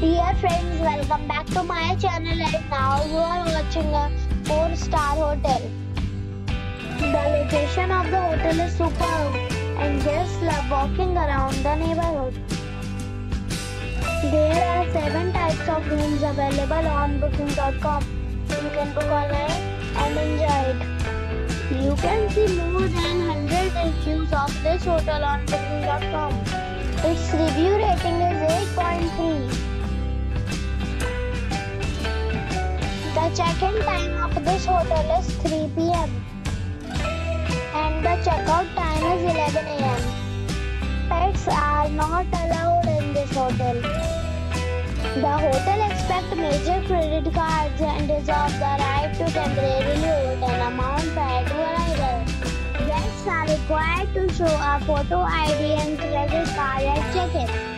Dear friends, welcome back to my channel and now you are watching a 4 star hotel. The location of the hotel is superb and guests love walking around the neighborhood. There are 7 types of rooms available on booking.com. You can book online and enjoy it. You can see more than 100 reviews of this hotel on booking.com. Its review rating is 8.3. The check-in time of this hotel is 3 p.m. and the checkout time is 11 a.m. Pets are not allowed in this hotel. The hotel accepts major credit cards and reserves the right to temporarily hold an amount prior to arrival. Guests are required to show a photo ID and credit card at check-in.